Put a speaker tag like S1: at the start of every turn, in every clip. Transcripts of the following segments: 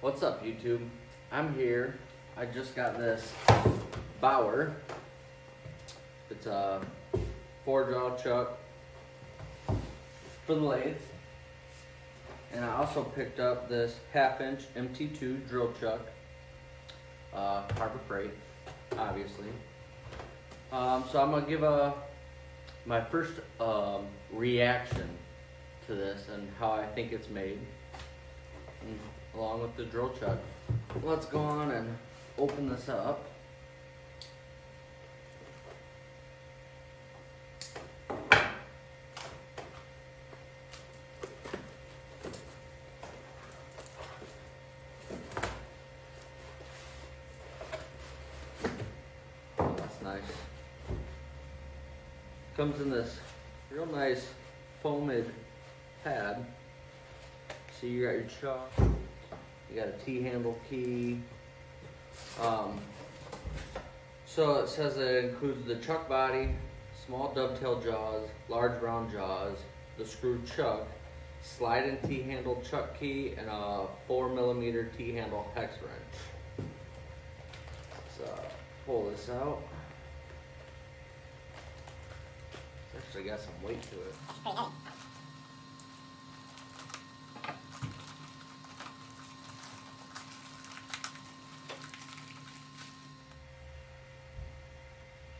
S1: What's up, YouTube? I'm here. I just got this Bauer. It's a four jaw chuck for the lathe. And I also picked up this half inch MT2 drill chuck, uh, Harbor Freight, obviously. Um, so I'm gonna give a my first um, reaction to this and how I think it's made, and along with the drill chuck. Let's go on and open this up. That's nice. Comes in this real nice foamed pad. So you got your chuck, you got a T-handle key. Um, so it says that it includes the chuck body, small dovetail jaws, large round jaws, the screw chuck, sliding T-handle chuck key, and a four millimeter T-handle hex wrench. Let's uh, pull this out. It's actually got some weight to it.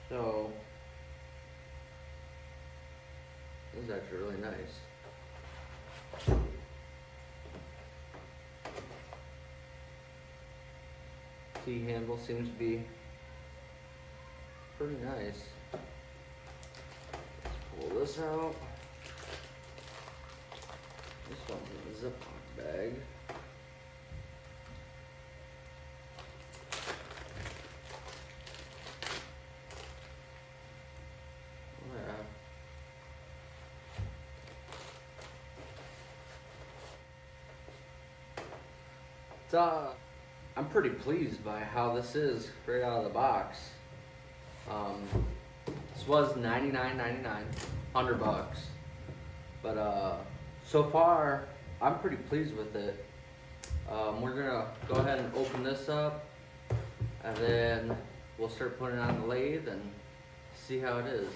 S1: So, this is actually really nice. T handle seems to be pretty nice. Let's pull this out. This one's in a Ziploc bag. Uh, I'm pretty pleased by how this is right out of the box. Um, this was $99.99, 100 bucks. But uh, so far, I'm pretty pleased with it. Um, we're gonna go ahead and open this up, and then we'll start putting it on the lathe and see how it is.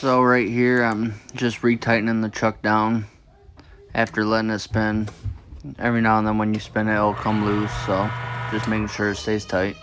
S1: So right here, I'm just retightening the chuck down after letting it spin. Every now and then when you spin it, it'll come loose, so just making sure it stays tight.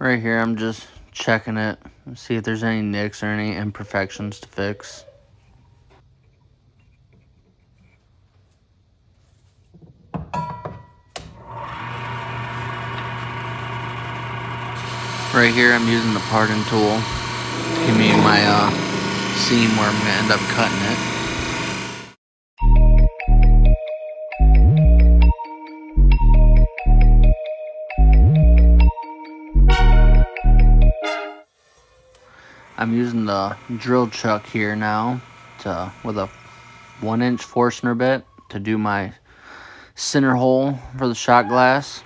S1: Right here, I'm just checking it, see if there's any nicks or any imperfections to fix. Right here, I'm using the parting tool to give me my uh, seam where I'm going to end up cutting it. I'm using the drill chuck here now to with a one inch Forstner bit to do my center hole for the shot glass.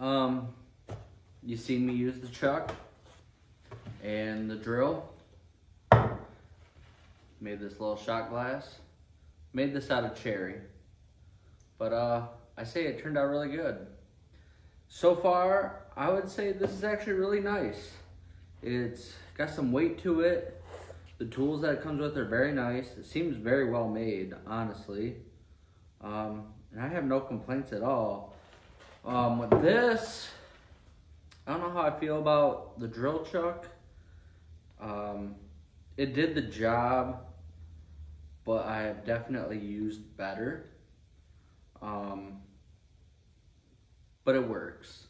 S1: Um, you seen me use the chuck and the drill. Made this little shot glass. Made this out of cherry. But uh, I say it turned out really good. So far, I would say this is actually really nice. It's got some weight to it. The tools that it comes with are very nice. It seems very well made, honestly. Um, and I have no complaints at all. Um, with this, I don't know how I feel about the drill chuck. Um, it did the job, but I have definitely used better. Um, but it works.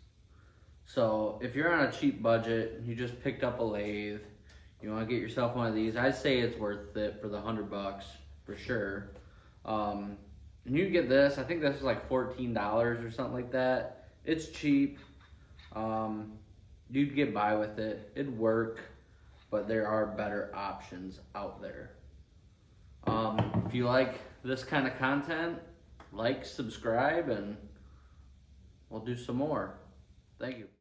S1: So if you're on a cheap budget, you just picked up a lathe, you want to get yourself one of these, I'd say it's worth it for the hundred bucks for sure. Um, and you get this, I think this is like $14 or something like that. It's cheap. Um, you'd get by with it. It'd work, but there are better options out there. Um, if you like this kind of content, like, subscribe, and we'll do some more. Thank you.